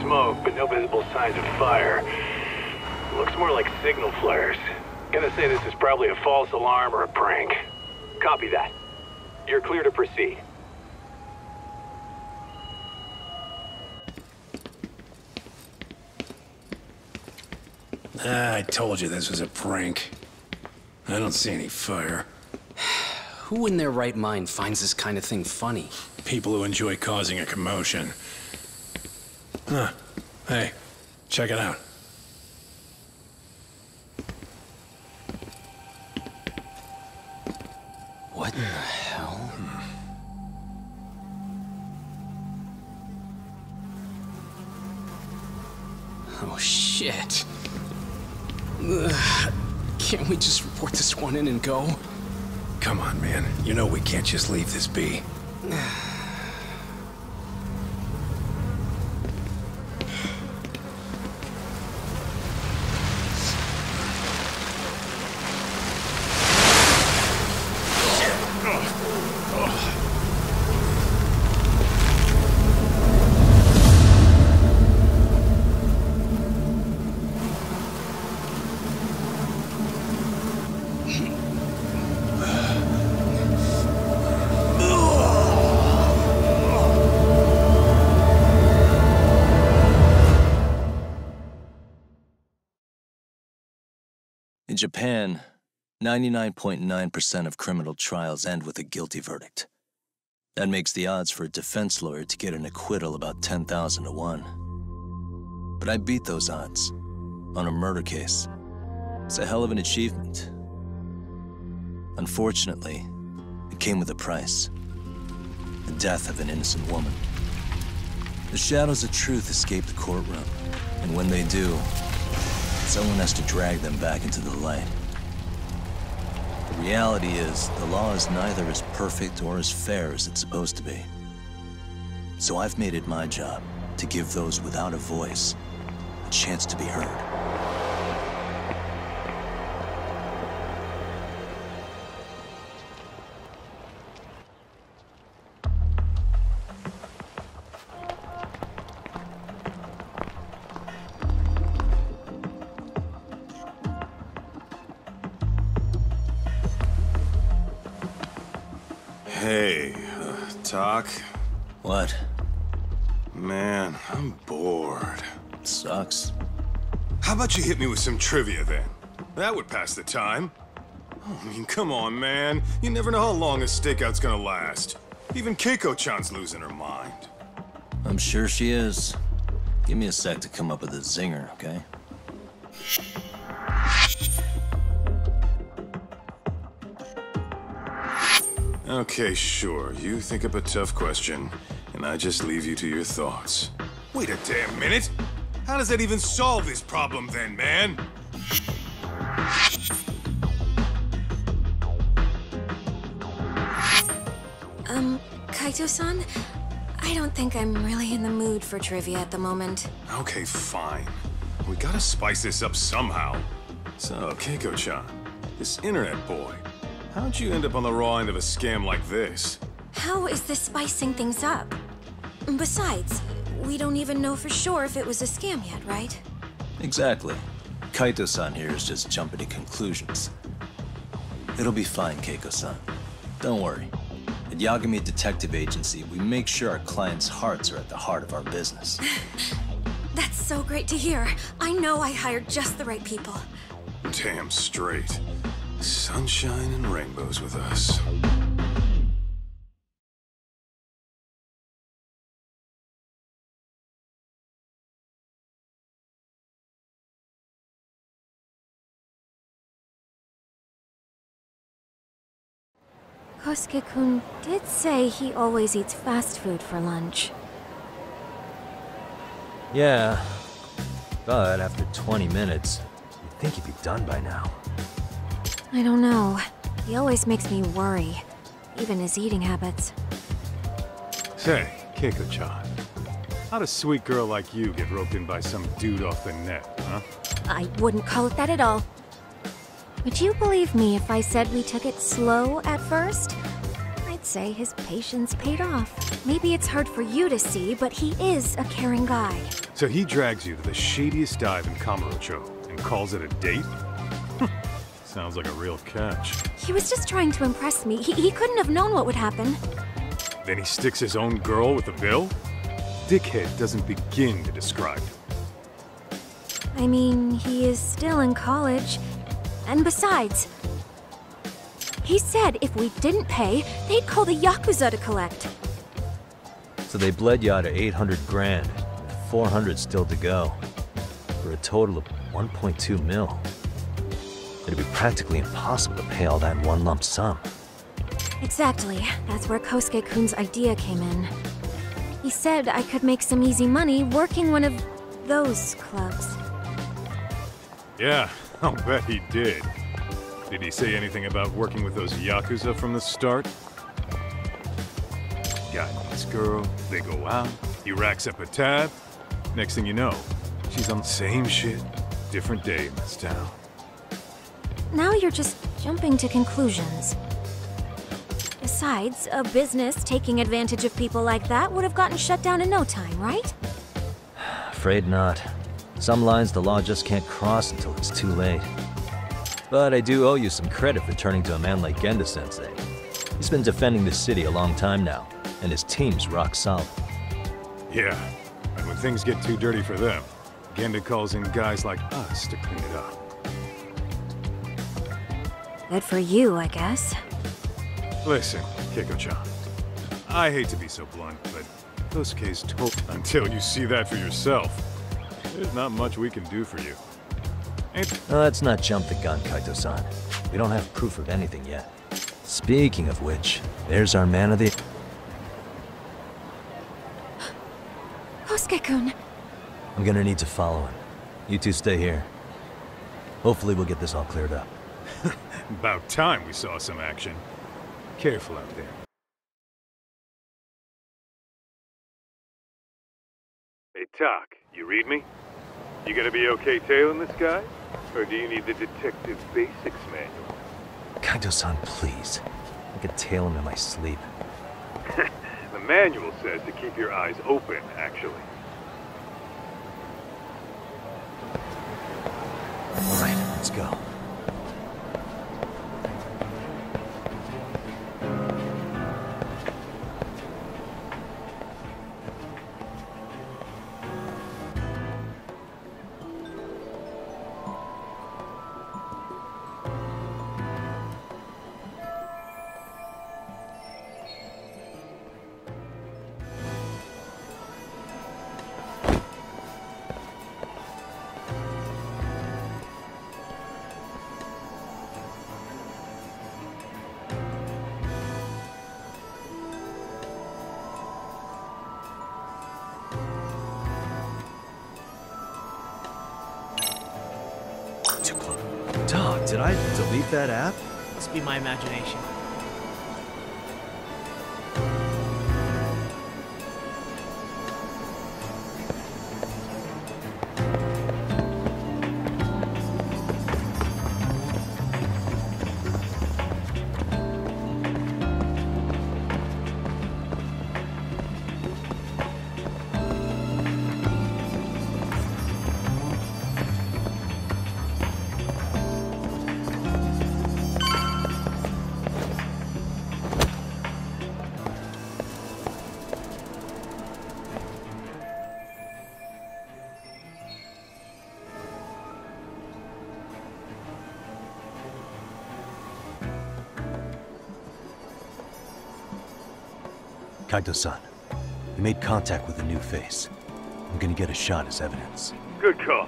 smoke, but no visible signs of fire. Looks more like signal flares. Gonna say this is probably a false alarm or a prank. Copy that. You're clear to proceed. Ah, I told you this was a prank. I don't see any fire. Who in their right mind finds this kind of thing funny? People who enjoy causing a commotion. Huh. Hey, check it out. What the hell? Hmm. Oh, shit. Ugh. Can't we just report this one in and go? Come on, man. You know we can't just leave this be. In Japan, 99.9% of criminal trials end with a guilty verdict. That makes the odds for a defense lawyer to get an acquittal about 10,000 to 1. But I beat those odds on a murder case. It's a hell of an achievement. Unfortunately, it came with a price the death of an innocent woman. The shadows of truth escape the courtroom, and when they do, Someone has to drag them back into the light. The reality is, the law is neither as perfect or as fair as it's supposed to be. So I've made it my job to give those without a voice a chance to be heard. Hey, uh, Doc. What? Man, I'm bored. Sucks. How about you hit me with some trivia then? That would pass the time. Oh, I mean, come on, man. You never know how long a stakeout's gonna last. Even Keiko-chan's losing her mind. I'm sure she is. Give me a sec to come up with a zinger, okay? Okay, sure. You think up a tough question, and I just leave you to your thoughts. Wait a damn minute! How does that even solve this problem then, man? Um, Kaito-san? I don't think I'm really in the mood for trivia at the moment. Okay, fine. We gotta spice this up somehow. So, Keiko-chan, this internet boy, how'd you end up on the raw end of a scam like this? How is this spicing things up? Besides, we don't even know for sure if it was a scam yet, right? Exactly. Kaito-san here is just jumping to conclusions. It'll be fine, Keiko-san. Don't worry. At Yagami Detective Agency, we make sure our clients' hearts are at the heart of our business. That's so great to hear. I know I hired just the right people. Damn straight. Sunshine and rainbows with us. Kosuke-kun did say he always eats fast food for lunch. Yeah, but after 20 minutes, you'd think he'd be done by now. I don't know. He always makes me worry. Even his eating habits. Say, Keiko-chan. How'd a sweet girl like you get roped in by some dude off the net, huh? I wouldn't call it that at all. Would you believe me if I said we took it slow at first? I'd say his patience paid off. Maybe it's hard for you to see, but he is a caring guy. So he drags you to the shadiest dive in Kamurocho and calls it a date? Sounds like a real catch. He was just trying to impress me. He, he couldn't have known what would happen. Then he sticks his own girl with the bill? Dickhead doesn't begin to describe him. I mean, he is still in college. And besides, he said if we didn't pay, they'd call the Yakuza to collect. So they bled you out of 800 grand, with 400 still to go, for a total of 1.2 mil. It'd be practically impossible to pay all that in one lump sum. Exactly. That's where Kosuke-kun's idea came in. He said I could make some easy money working one of those clubs. Yeah, I'll bet he did. Did he say anything about working with those Yakuza from the start? Guy meets girl, they go out, he racks up a tab. Next thing you know, she's on the same shit, different day in this town. Now you're just jumping to conclusions. Besides, a business taking advantage of people like that would have gotten shut down in no time, right? Afraid not. Some lines the law just can't cross until it's too late. But I do owe you some credit for turning to a man like Genda Sensei. He's been defending the city a long time now, and his team's rock solid. Yeah, and when things get too dirty for them, Genda calls in guys like us to clean it up. Good for you, I guess. Listen, Keiko-chan. I hate to be so blunt, but Kosuke's told until you see that for yourself. There's not much we can do for you. Ain't Now, let's not jump the gun, Kaito-san. We don't have proof of anything yet. Speaking of which, there's our man of the... Kosuke-kun, I'm gonna need to follow him. You two stay here. Hopefully we'll get this all cleared up. about time we saw some action. Careful out there. Hey, Tak, you read me? You gonna be okay tailing this guy? Or do you need the detective basics manual? Kaito-san, please. I can tail him in my sleep. The manual says to keep your eyes open, actually. All right, let's go. Did I delete that app? Must be my imagination. Kaito-san, we made contact with a new face. I'm gonna get a shot as evidence. Good call.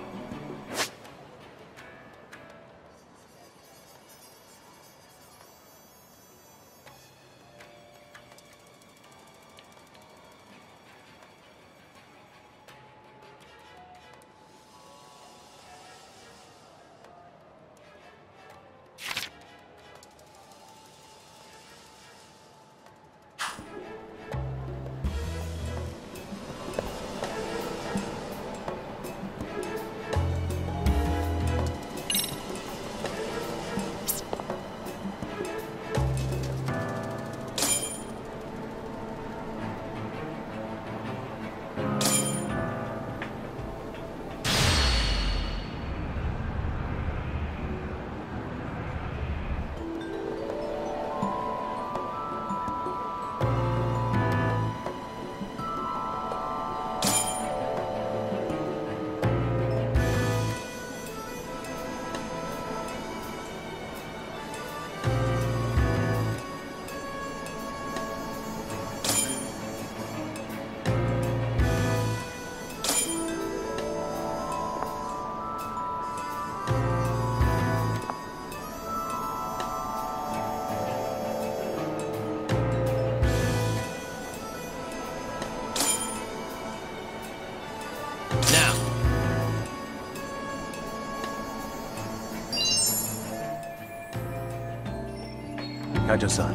Kaito-san,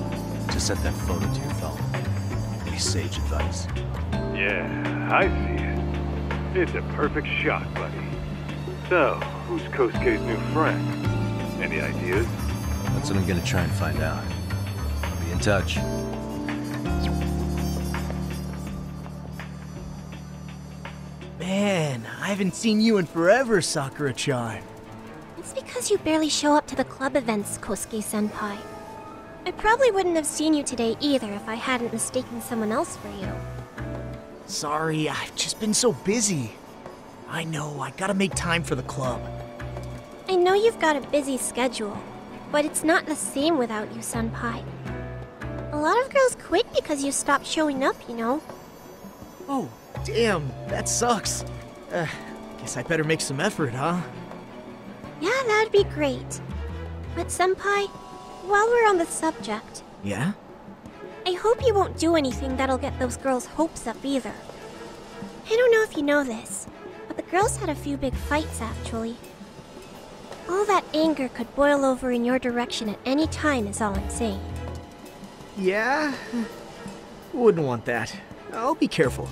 just set that photo to your phone. Any sage advice? Yeah, I see it. It's a perfect shot, buddy. So, who's Kosuke's new friend? Any ideas? That's what I'm gonna try and find out. I'll be in touch. Man, I haven't seen you in forever, Sakura-chan. It's because you barely show up to the club events, Kosuke-senpai. I probably wouldn't have seen you today either if I hadn't mistaken someone else for you. Sorry, I've just been so busy. I know, I gotta make time for the club. I know you've got a busy schedule, but it's not the same without you, Senpai. A lot of girls quit because you stopped showing up, you know. Oh, damn, that sucks. Uh, guess I better make some effort, huh? Yeah, that'd be great. But Senpai, while we're on the subject, Yeah? I hope you won't do anything that'll get those girls' hopes up either. I don't know if you know this, but the girls had a few big fights actually. All that anger could boil over in your direction at any time, is all I'm saying. Yeah? Wouldn't want that. I'll be careful.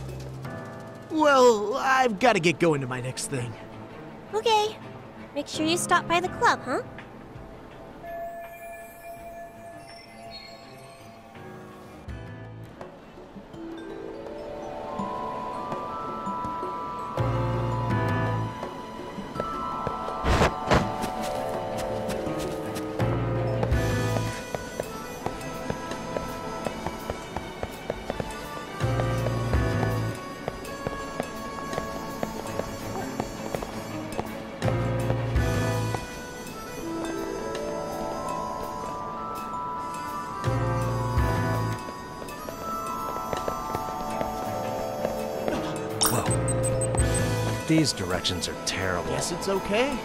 Well, I've gotta get going to my next thing. Okay, make sure you stop by the club, huh? These directions are terrible. Guess it's okay.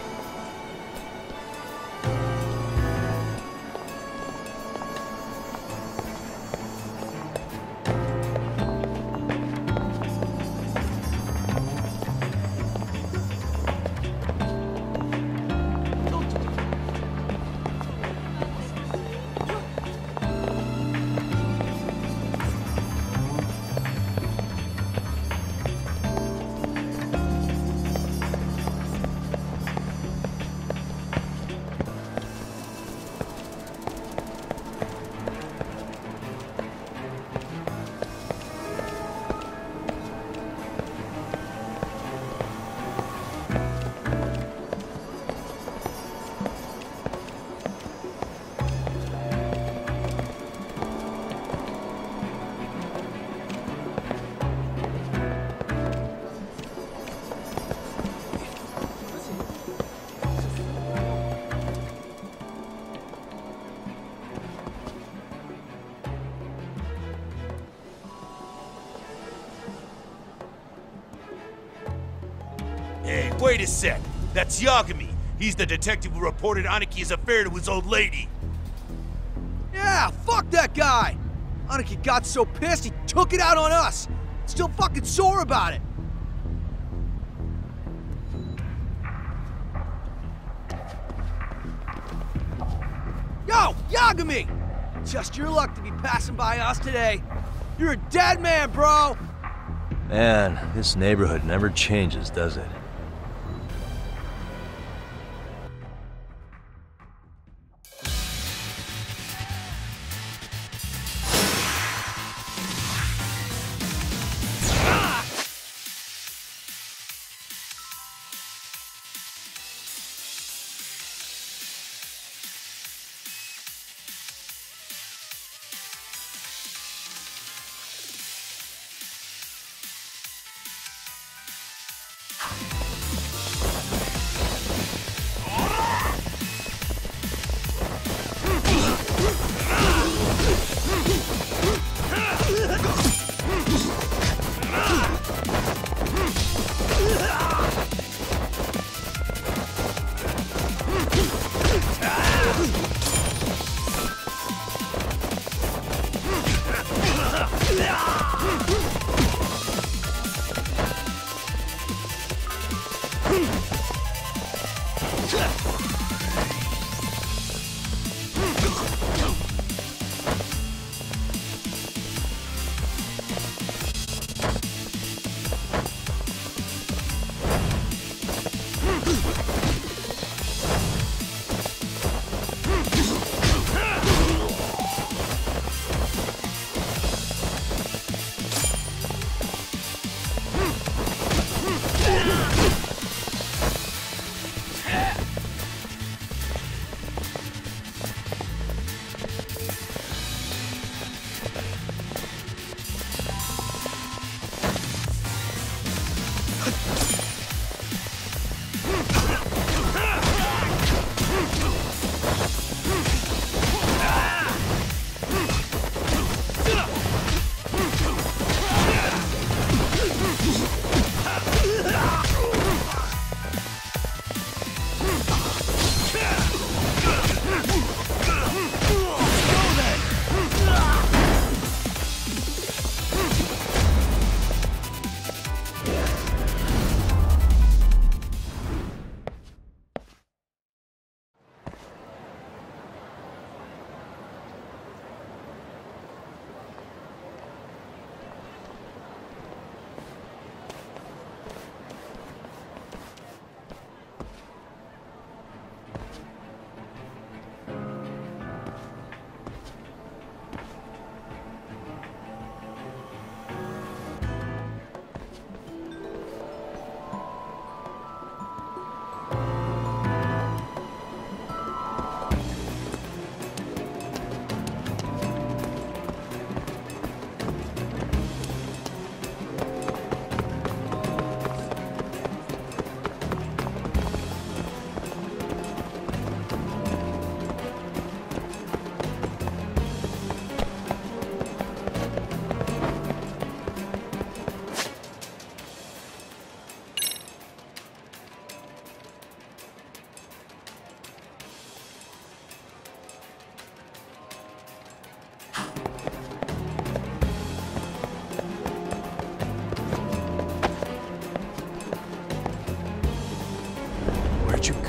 Wait a sec. That's Yagami. He's the detective who reported Aniki's affair to his old lady. Yeah, fuck that guy! Aniki got so pissed he took it out on us! Still fucking sore about it! Yo, Yagami! Just your luck to be passing by us today. You're a dead man, bro! Man, this neighborhood never changes, does it?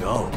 Go?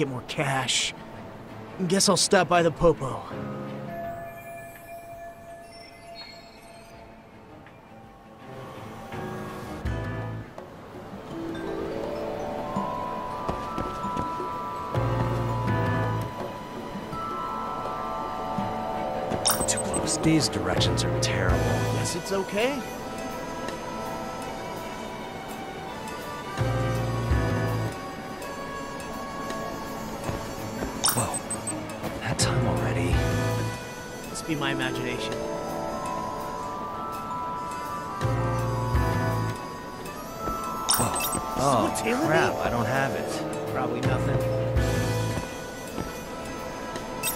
Get more cash. Guess I'll stop by the Poppo. These directions are terrible. Yes, it's okay. Be my imagination. Whoa. Oh, oh crap. I don't have it. Probably nothing.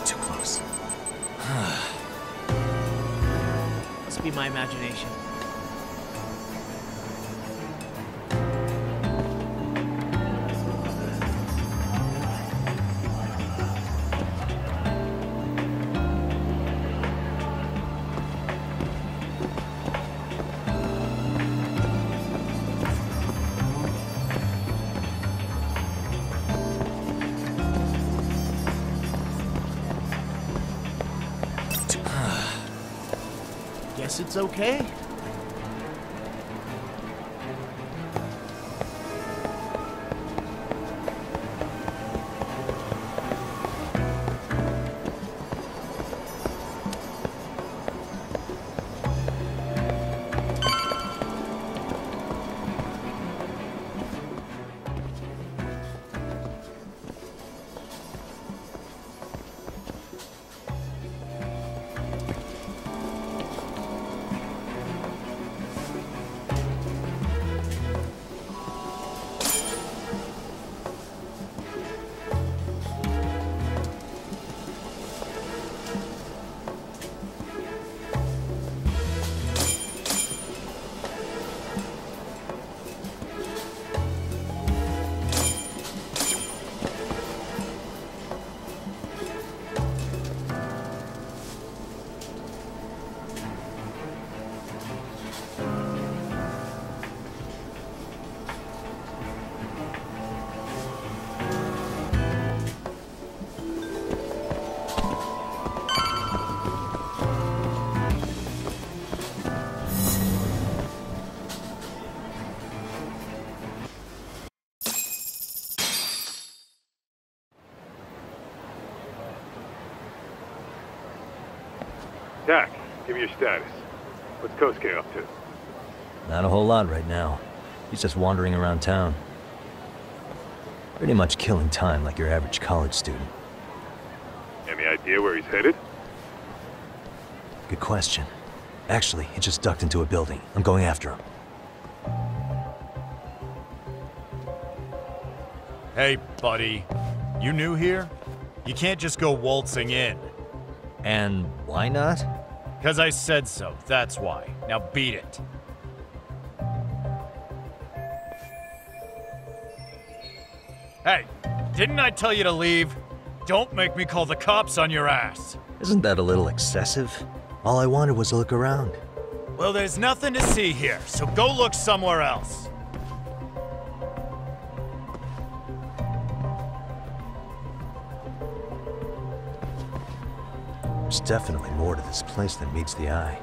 Too close. Must be my imagination. It's okay. Give me your status. What's Kosuke up to? Not a whole lot right now. He's just wandering around town. Pretty much killing time like your average college student. Any idea where he's headed? Good question. Actually, he just ducked into a building. I'm going after him. Hey, buddy. You new here? You can't just go waltzing in. And why not? Because I said so, that's why. Now beat it. Hey, didn't I tell you to leave? Don't make me call the cops on your ass. Isn't that a little excessive? All I wanted was to look around. Well, there's nothing to see here, so go look somewhere else. There's definitely more to this place than meets the eye.